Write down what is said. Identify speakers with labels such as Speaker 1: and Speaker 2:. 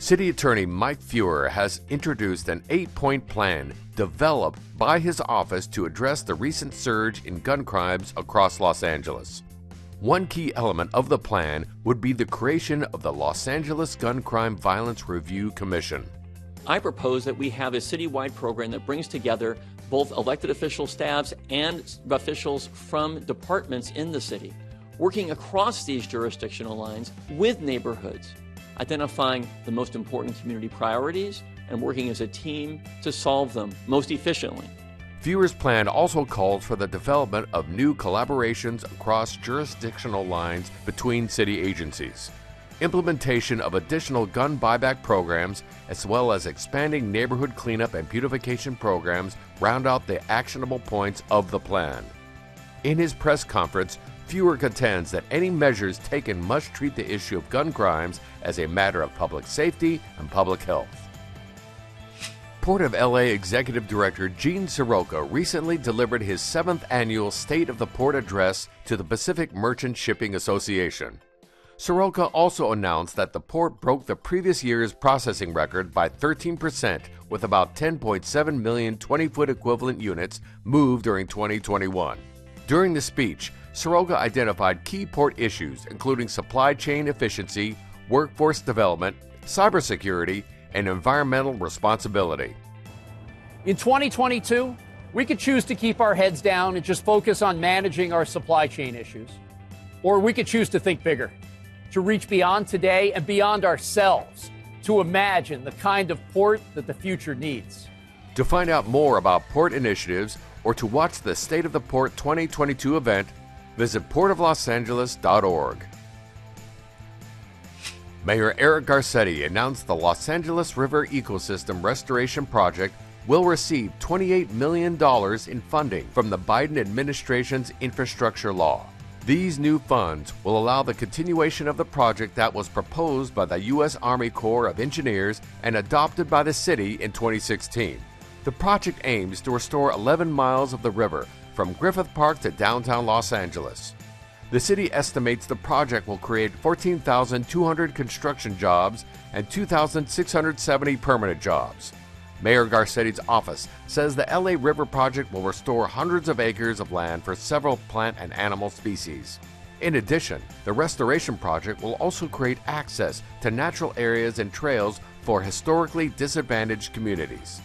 Speaker 1: City Attorney Mike Feuer has introduced an eight point plan developed by his office to address the recent surge in gun crimes across Los Angeles. One key element of the plan would be the creation of the Los Angeles Gun Crime Violence Review Commission.
Speaker 2: I propose that we have a citywide program that brings together both elected official staffs and officials from departments in the city, working across these jurisdictional lines with neighborhoods, identifying the most important community priorities and working as a team to solve them most efficiently.
Speaker 1: Feuer's plan also calls for the development of new collaborations across jurisdictional lines between city agencies, implementation of additional gun buyback programs, as well as expanding neighborhood cleanup and beautification programs round out the actionable points of the plan. In his press conference, Feuer contends that any measures taken must treat the issue of gun crimes as a matter of public safety and public health. Port of LA Executive Director Gene Seroka recently delivered his seventh annual State of the Port address to the Pacific Merchant Shipping Association. Seroka also announced that the port broke the previous year's processing record by 13%, with about 10.7 million 20 foot equivalent units moved during 2021. During the speech, Seroka identified key port issues, including supply chain efficiency, workforce development, cybersecurity, and environmental responsibility.
Speaker 3: In 2022, we could choose to keep our heads down and just focus on managing our supply chain issues. Or we could choose to think bigger, to reach beyond today and beyond ourselves, to imagine the kind of port that the future needs.
Speaker 1: To find out more about port initiatives or to watch the State of the Port 2022 event, visit portoflosangeles.org. Mayor Eric Garcetti announced the Los Angeles River Ecosystem Restoration Project will receive $28 million in funding from the Biden administration's infrastructure law. These new funds will allow the continuation of the project that was proposed by the U.S. Army Corps of Engineers and adopted by the city in 2016. The project aims to restore 11 miles of the river from Griffith Park to downtown Los Angeles. The city estimates the project will create 14,200 construction jobs and 2,670 permanent jobs. Mayor Garcetti's office says the LA River Project will restore hundreds of acres of land for several plant and animal species. In addition, the restoration project will also create access to natural areas and trails for historically disadvantaged communities.